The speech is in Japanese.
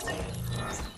すいません。